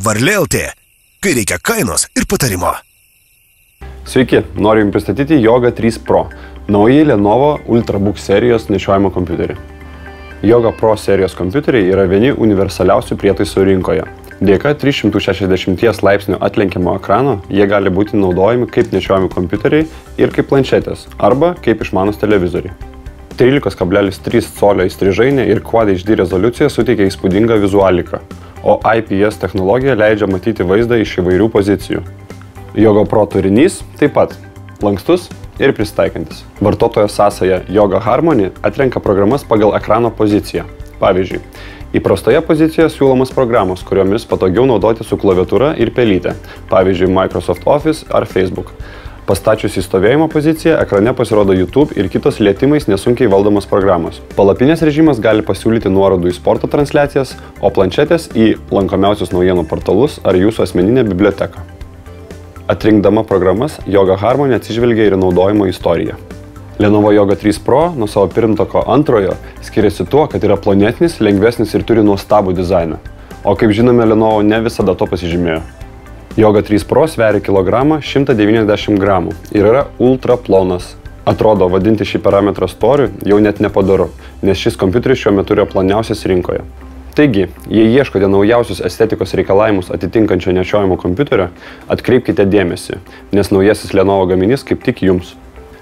Varlėltė, kai reikia kainos ir patarimo. Sveiki, noriu Jums pristatyti Yoga 3 Pro, naują Lenovo Ultrabook serijos nešiojimo kompiuterį. Yoga Pro serijos kompiuteriai yra vieni universaliausių prietaisų rinkoje. Dėka 360 laipsnių atlenkiamo ekrano jie gali būti naudojami kaip nešiojami kompiuteriai ir kaip planšetės arba kaip išmanus televizoriai. 13,3 colio įstrižainė ir Quad HD rezoliucija suteikia įspūdingą vizualiką, o IPS technologija leidžia matyti vaizdą iš įvairių pozicijų. Yoga Pro turinys taip pat lankstus ir pristaikantis. Vartotojo sąsaja Yoga Harmony atrenka programas pagal ekrano poziciją. Pavyzdžiui, įprastoje pozicijoje siūlomas programos, kuriomis patogiau naudoti su klaviatūra ir pelytė, pavyzdžiui, Microsoft Office ar Facebook. Pastačius į stovėjimo poziciją, ekrane pasirodo YouTube ir kitos lietimais nesunkiai valdomos programos. Palapinės režimas gali pasiūlyti nuorodų į sporto transliacijas, o planšetės į lankomiausius naujienų portalus ar jūsų asmeninę biblioteką. Atrinkdama programas, Yoga Harmony atsižvelgia ir naudojimo istoriją. Lenovo Yoga 3 Pro nuo savo pirmtako antrojo skiriasi tuo, kad yra planetinis, lengvesnis ir turi nuostabų dizainą. O kaip žinome, Lenovo ne visada to pasižymėjo. Yoga 3 Pro sveria kilogramą 190 gramų ir yra ultra plonas. Atrodo, vadinti šį parametrą storiu jau net nepadaru, nes šis kompiuteris šiuo metu yra ploniausias rinkoje. Taigi, jei ieškote naujausius estetikos reikalavimus atitinkančio nešiojimo kompiuterio, atkreipkite dėmesį, nes naujasis Lenovo gaminys kaip tik jums.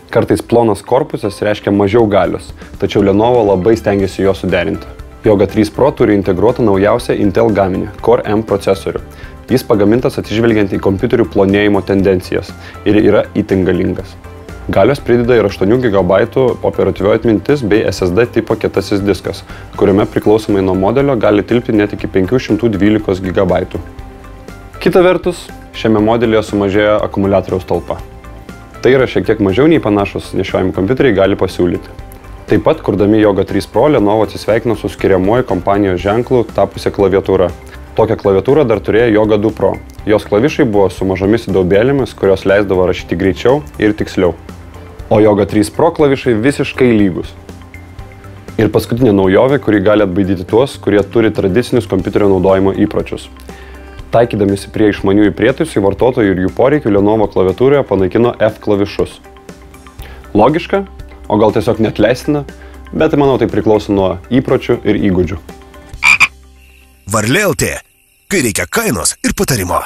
Kartais plonas korpusas reiškia mažiau galios, tačiau Lenovo labai stengiasi jo suderinti. Yoga 3 Pro turi integruotą naujausią Intel gaminį Core M procesorių. Jis pagamintas atsižvelgiant į kompiuterių plonėjimo tendencijas ir yra itin galingas. Galios prideda ir 8 GB operatyvioji atmintis bei SSD tipo kietasis diskas, kuriame priklausomai nuo modelio gali tilpti net iki 512 GB. Kita vertus, šiame modelyje sumažėjo akumuliatoriaus talpa. Tai yra šiek tiek mažiau nei panašus nešiojami kompiuteriai gali pasiūlyti. Taip pat, kurdami Yoga 3 Pro, Lenovo atsisveikino su skiriamuoju kompanijos ženklu tapusią klaviatūrą Tokią klaviatūrą dar turėjo Yoga 2 Pro. Jos klavišai buvo su mažomis daubėlėmis, kurios leisdavo rašyti greičiau ir tiksliau. O Yoga 3 Pro klavišai visiškai lygus. Ir paskutinė naujovė, kuri gali atbaidyti tuos, kurie turi tradicinius kompiuterio naudojimo įpročius. Taikydamisi prie išmaniųjų prietaisų vartotojų ir jų poreikių Lenovo klaviatūroje panaikino F klavišus. Logiška, o gal tiesiog net leistina, bet manau tai priklauso nuo įpročių ir įgūdžių. Varlėltė, kai reikia kainos ir patarimo.